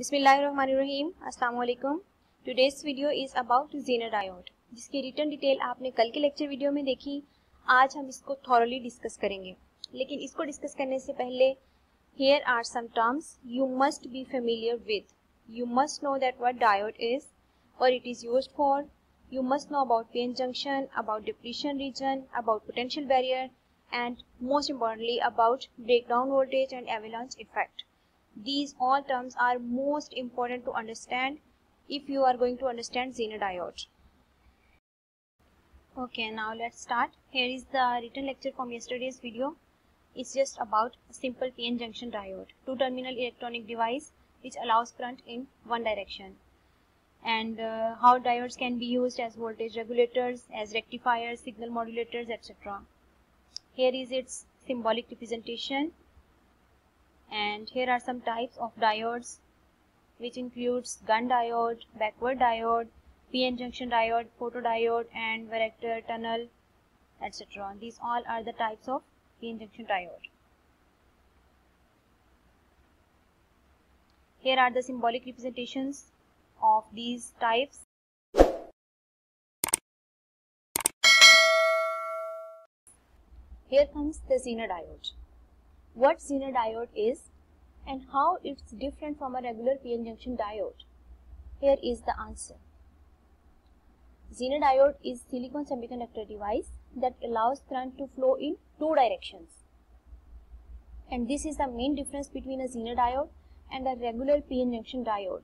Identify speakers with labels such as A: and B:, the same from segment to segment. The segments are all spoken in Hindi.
A: बिस्मिल्लाहिर्रहमानिर्रहीम। अस्सलाम वालेकुम today's video is about Zener diode जिसकी रिटर्न डिटेल आपने कल के लेक्चर वीडियो में देखी। आज हम इसको थॉरली डिस्कस करेंगे। लेकिन इसको डिस्कस करने से पहले here are some terms you must be familiar with you must know that what diode is और it is used for you must know about PN junction, about depletion region, about potential barrier, and most importantly about breakdown voltage and avalanche effect. These all terms are most important to understand if you are going to understand Zener diode. Okay, now let's start. Here is the written lecture from yesterday's video. It's just about a simple PN junction diode, two terminal electronic device which allows current in one direction and uh, how diodes can be used as voltage regulators, as rectifiers, signal modulators, etc. Here is its symbolic representation and here are some types of diodes which includes gun diode, backward diode, PN junction diode, photodiode and varactor tunnel etc. These all are the types of PN junction diode. Here are the symbolic representations of these types. Here comes the Zener diode what Zener diode is and how it's different from a regular PN junction diode. Here is the answer. Zener diode is silicon semiconductor device that allows current to flow in two directions. And this is the main difference between a Zener diode and a regular PN junction diode.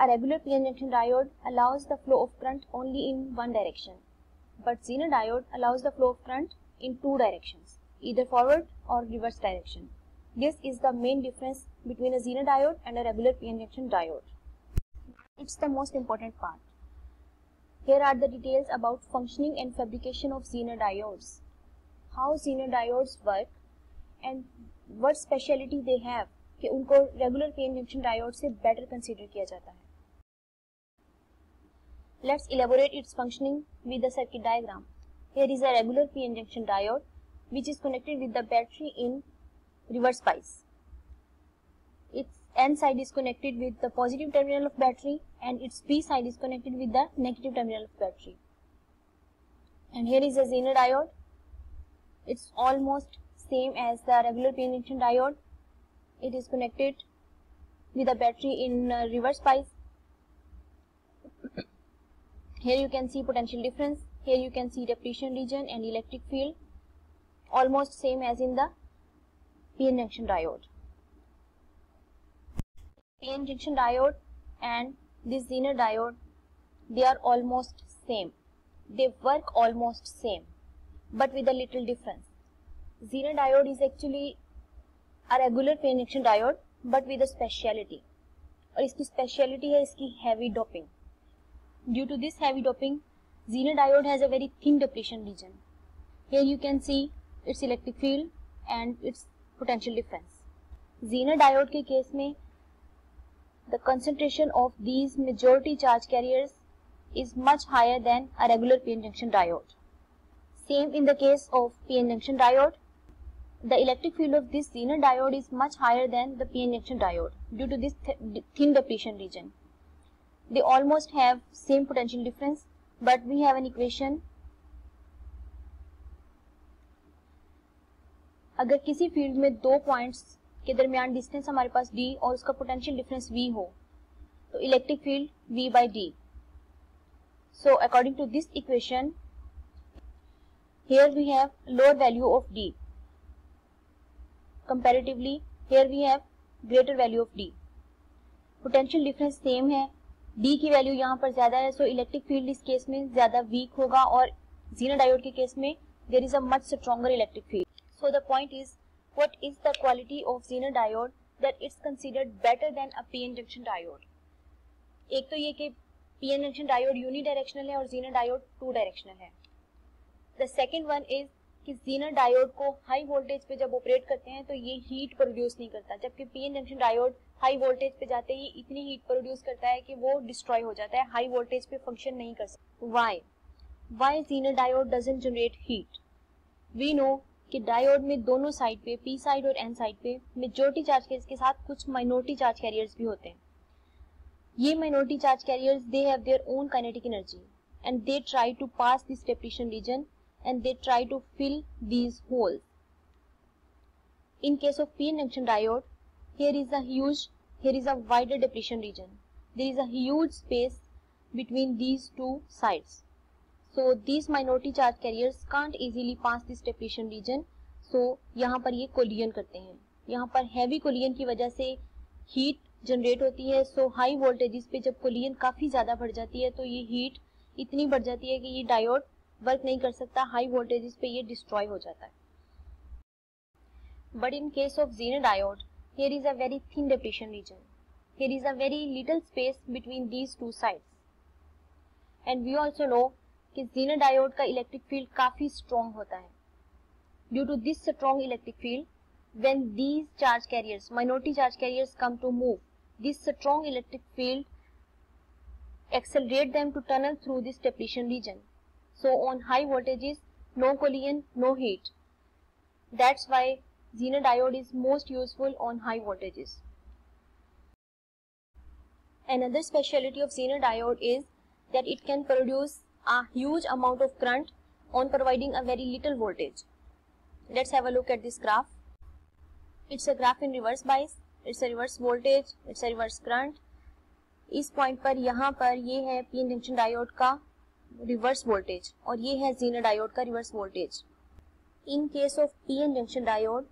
A: A regular PN junction diode allows the flow of current only in one direction, but Zener diode allows the flow of current in two directions either forward or reverse direction. This is the main difference between a Zener diode and a regular PN junction diode. It's the most important part. Here are the details about functioning and fabrication of Zener diodes. How Zener diodes work and what speciality they have कि उनको regular P N junction diode से बेटर कंसीडर किया जाता है Let's elaborate its functioning with the circuit diagram. Here is a regular PN junction diode which is connected with the battery in reverse bias. Its N side is connected with the positive terminal of battery and its P side is connected with the negative terminal of battery. And here is a Zener diode. It's almost same as the regular PN junction diode. It is connected with the battery in uh, reverse bias. Here you can see potential difference. Here you can see depletion region and electric field almost same as in the PN junction diode. PN junction diode and this Zener diode, they are almost same. They work almost same, but with a little difference. Zener diode is actually a regular PN junction diode, but with a speciality. और इसकी स्पेशलिटी है इसकी heavy doping due to this heavy doping Zener diode has a very thin depletion region. Here you can see its electric field and its potential difference. Zener diode के केस में the concentration of these majority charge carriers is much higher than a regular PN junction diode. Same in the case of PN junction diode. The electric field of this Zener diode is much higher than the PN junction diode due to this th thin depletion region. They almost have same potential difference, but we have an equation अगर किसी फ़ील्ड में दो पॉइंट्स के दरमियान डिस्टेंस हमारे पास डी और उसका पोटेंशियल डिफरेंस वी हो तो electric field V by D so according to this equation here we have lower value of d. Comparatively, here we have greater value of d. Potential difference same है. D की वैल्यू यहाँ पर ज़्यादा है सो इलेक्ट्रिक फ़ील्ड इस केस में ज़्यादा वीक होगा और जीना डायोड के केस में there is a much stronger electric field So the point is, what is the quality of Zener diode that it's considered better than a PN junction diode? एक तो ये कि PN junction diode unidirectional है और Zener diode two directional है. The second one is कि Zener diode को हाई वोल्टेज पे जब ऑपरेट करते हैं तो ये हीट प्रोड्यूस नहीं करता जबकि PN junction diode high voltage पे जाते ही इतनी हीट प्रोड्यूस करता है कि वो डिस्ट्रॉय हो जाता है हाई वोल्टेज पे फ़ंक्शन नहीं कर सकता why why Zener diode doesn't generate heat we know कि डायोड में दोनों साइड पे पी साइड और एन साइड पे मेजोरिटी चार्ज कैरियर्स के साथ कुछ माइनॉरिटी चार्ज कैरियर्स भी होते हैं। ये minority charge carriers they have their own kinetic energy and they try to pass this depletion region and they try to fill these holes in case of p junction diode, here is a huge, here is a wider depletion region. There is a huge space between these two sides. So these minority charge carrier can't easily pass this depletion region so यहाँ पर ये कोलियन करते हैं। यहाँ पर हैवी कोलियन की वजह से हीट जनरेट होती है। सो हाई वोल्टेज पे जब कोलियन काफ़ी ज़्यादा बढ़ जाती है तो ये हीट इतनी बढ़ जाती है कि ये डायोड वर्क नहीं कर सकता। हाई वोल्टेज पे ये डिस्ट्रॉय हो जाता है। But in case of Zener diode there is a very thin depression region there is a very little space between these two side and we also know कि जीनर डायोड का इलेक्ट्रिक फ़ील्ड काफ़ी स्ट्रॉन्ग होता है। Due to this strong electric field when these charge carriers minority charge carriers come to move this strong electric field accelerate them to tunnel through this depletion region so on high voltages no collision no heat that's why Zener diode is most useful on high voltages Another speciality of zener diode is that it can produce a huge amount of current on providing a very little voltage. Let's have a look at this graph. It's a graph in reverse bias. It's a reverse voltage. It's a reverse current. इस पॉइंट पर यहाँ पर ये है पी एन जंक्शन डायोड का रिवर्स वोल्टेज और ये है जीनर डायोड का reverse voltage in case of P N junction diode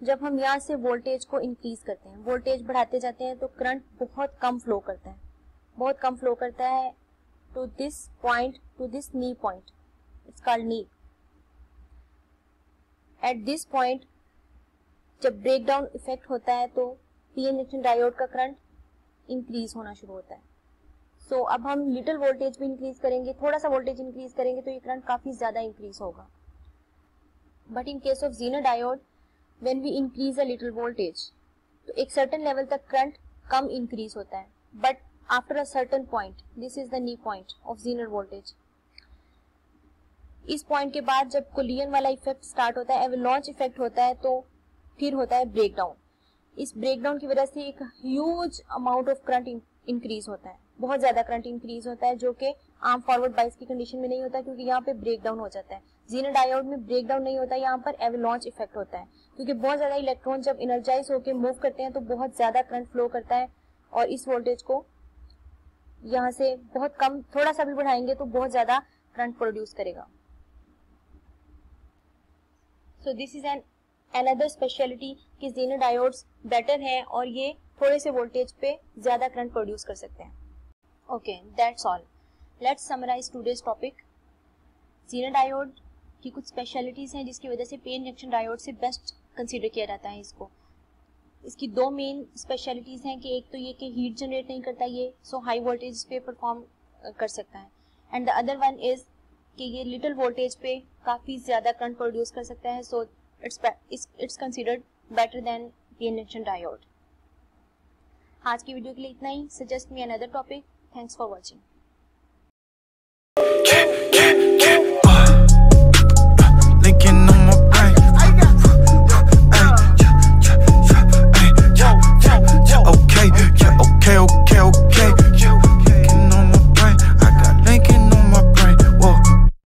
A: जब हम यहाँ से वोल्टेज को इंक्रीज करते हैं वोल्टेज बढ़ाते जाते हैं तो करंट बहुत कम फ्लो करता है बहुत कम फ्लो करता है to this point to this knee point it's called knee at this point जब ब्रेक डाउन इफ़ेक्ट होता है तो पी एन डायोड का करंट इंक्रीज होना शुरू होता है। सो so, अब हम लिटिल वोल्टेज भी इंक्रीज करेंगे थोड़ा सा वोल्टेज इंक्रीज करेंगे तो ये करंट काफ़ी ज़्यादा इंक्रीज होगा। But in case of Zener diode when we increase a little voltage तो एक सर्टन लेवल तक करंट कम इंक्रीज होता है। But after a certain point this is the knee point of Zener voltage इस पॉइंट के बाद जब कुलियन वाला इफ़ेक्ट स्टार्ट होता है लॉन्च इफ़ेक्ट होता है तो फिर होता है ब्रेक डाउन इस ब्रेक डाउन की वजह से एक huge amount of current increase होता है. बहुत ज़्यादा करंट इंक्रीज होता है, जो कि आम फॉरवर्ड बाइस की कंडीशन में नहीं होता, क्योंकि यहाँ पे ब्रेक डाउन हो जाता है. जीनो डायोड में ब्रेक डाउन नहीं होता, यहाँ पर एवलॉन्च इफ़ेक्ट होता है. क्योंकि बहुत ज़्यादा इलेक्ट्रॉन जब एनर्जाइज होकर मूव करते हैं तो बहुत ज़्यादा करंट फ्लो करता है, और इस वोल्टेज को यहाँ से बहुत कम थोड़ा सा भी बढ़ाएँगे तो बहुत ज़्यादा करंट प्रोड्यूस करेगा। So this is an another speciality कि जीनो डायोड्स बेटर है और ये थोड़े से वोल्टेज पे ज़्यादा करंट प्रोड्यूस कर सकते हैं। Okay that's all let's summarize today's topic Zener diode की कुछ स्पेशलिटीज हैं जिसकी वजह से पेन जंक्शन डायोड से बेस्ट कंसिडर किया जाता है इसको। इसकी दो मेन स्पेशलिटीज हैं कि एक तो ये कि हीट जनरेट नहीं करता ये सो हाई वोल्टेज पे परफॉर्म कर सकता है। And the other one is कि ये लिटिल वोल्टेज पे काफ़ी ज़्यादा करंट प्रोड्यूस कर सकता है so it's it's considered better than junction diode आज की वीडियो के लिए इतना ही। Suggest me another topic thanks for watching